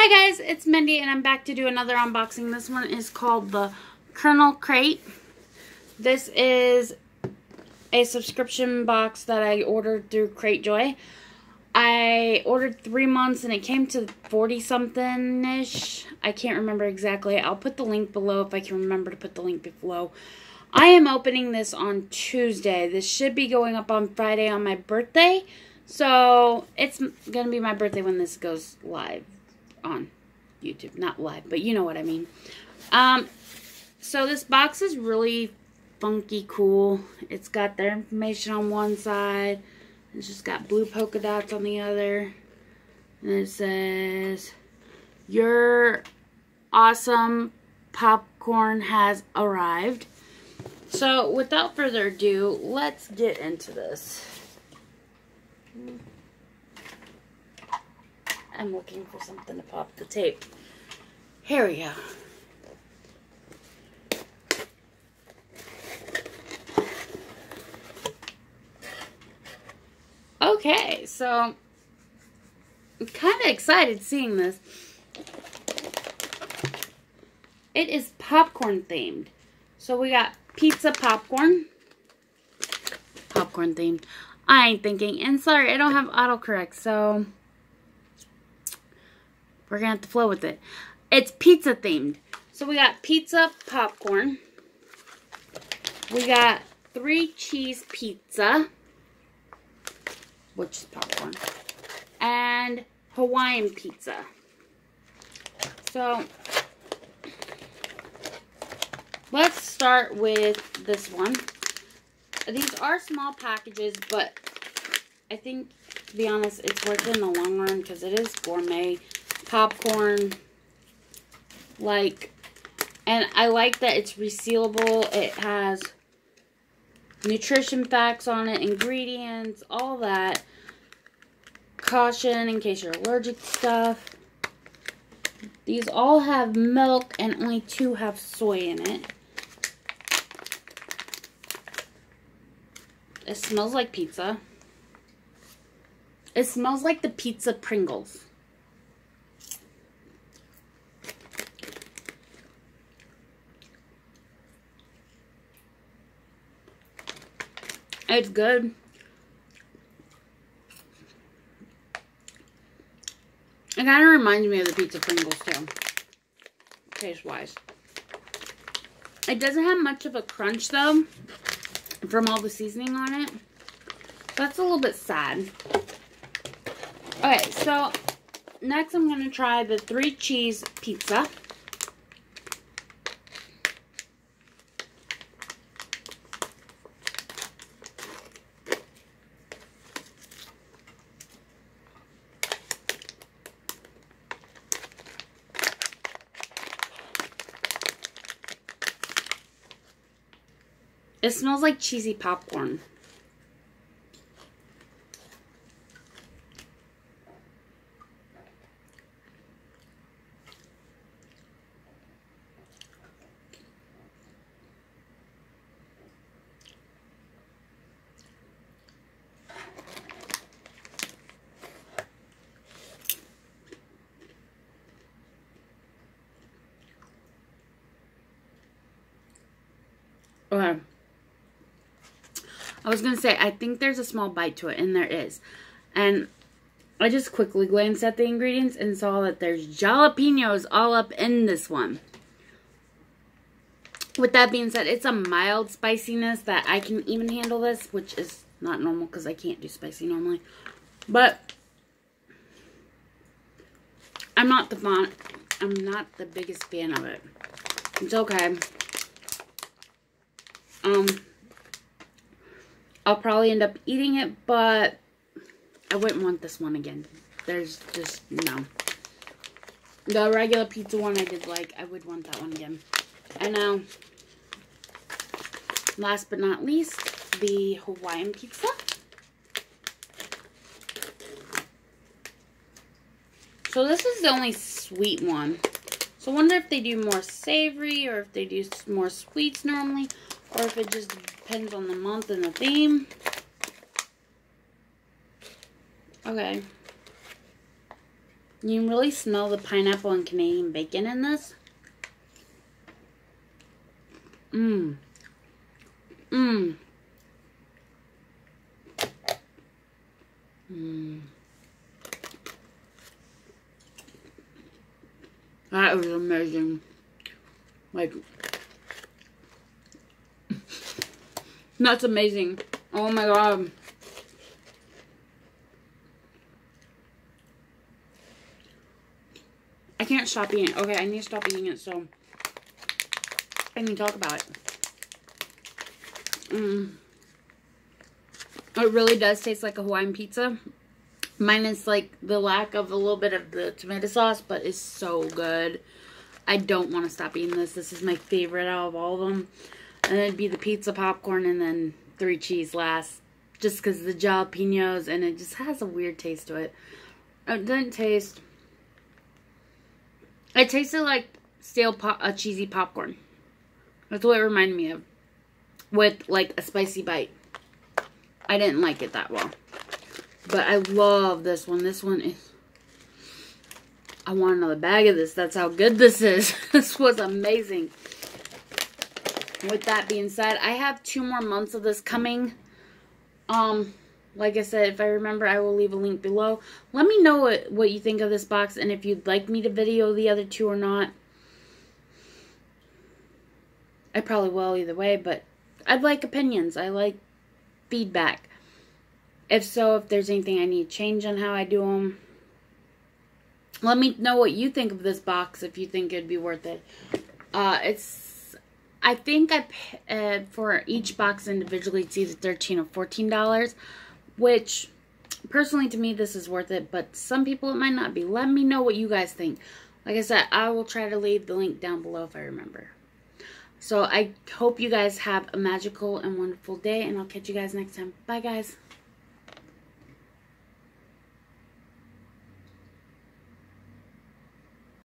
Hi guys, it's Mindy and I'm back to do another unboxing. This one is called the Kernel Crate. This is a subscription box that I ordered through Cratejoy. I ordered three months and it came to 40 something ish. I can't remember exactly. I'll put the link below if I can remember to put the link below. I am opening this on Tuesday. This should be going up on Friday on my birthday. So it's going to be my birthday when this goes live on YouTube. Not live, but you know what I mean. Um, so this box is really funky cool. It's got their information on one side. It's just got blue polka dots on the other. And it says, Your awesome popcorn has arrived. So without further ado, let's get into this. I'm looking for something to pop the tape. Here we go. Okay, so I'm kind of excited seeing this. It is popcorn themed. So we got pizza popcorn. Popcorn themed. I ain't thinking. And sorry, I don't have autocorrect, so we're going to have to flow with it. It's pizza themed. So we got pizza popcorn. We got three cheese pizza, which is popcorn, and Hawaiian pizza. So let's start with this one. These are small packages, but I think, to be honest, it's worth it in the long run because it is gourmet popcorn. Like, and I like that it's resealable. It has nutrition facts on it, ingredients, all that. Caution in case you're allergic to stuff. These all have milk and only two have soy in it. It smells like pizza. It smells like the pizza Pringles. It's good. It kind of reminds me of the pizza Pringles too. Taste wise. It doesn't have much of a crunch though from all the seasoning on it. That's a little bit sad. Okay, so next I'm going to try the three cheese pizza. It smells like cheesy popcorn. Okay. I was going to say, I think there's a small bite to it, and there is. And I just quickly glanced at the ingredients and saw that there's jalapenos all up in this one. With that being said, it's a mild spiciness that I can even handle this, which is not normal because I can't do spicy normally. But I'm not the fun. I'm not the biggest fan of it. It's okay. Um, I'll probably end up eating it, but I wouldn't want this one again. There's just, no. The regular pizza one I did like, I would want that one again. And now, last but not least, the Hawaiian pizza. So this is the only sweet one. So I wonder if they do more savory or if they do more sweets normally or if it just depends on the month and the theme. Okay. You can really smell the pineapple and Canadian bacon in this. Mmm. Mmm. Mmm. That was amazing. Like, that's amazing. Oh my god. I can't stop eating it. Okay, I need to stop eating it so I can talk about it. Mm. It really does taste like a Hawaiian pizza. Minus like the lack of a little bit of the tomato sauce, but it's so good. I don't want to stop eating this. This is my favorite out of all of them. And it'd be the pizza popcorn and then three cheese last. Just because the jalapenos and it just has a weird taste to it. It doesn't taste it tasted like stale pop, a uh, cheesy popcorn. That's what it reminded me of. With like a spicy bite. I didn't like it that well. But I love this one. This one is... I want another bag of this. That's how good this is. this was amazing. With that being said, I have two more months of this coming. Um, like I said, if I remember, I will leave a link below. Let me know what, what you think of this box and if you'd like me to video the other two or not. I probably will either way, but I'd like opinions. I like feedback. If so, if there's anything I need to change on how I do them, let me know what you think of this box if you think it'd be worth it. Uh, it's, I think I, uh, for each box individually, it's either 13 or $14 which personally to me this is worth it, but some people it might not be. Let me know what you guys think. Like I said, I will try to leave the link down below if I remember. So I hope you guys have a magical and wonderful day, and I'll catch you guys next time. Bye, guys.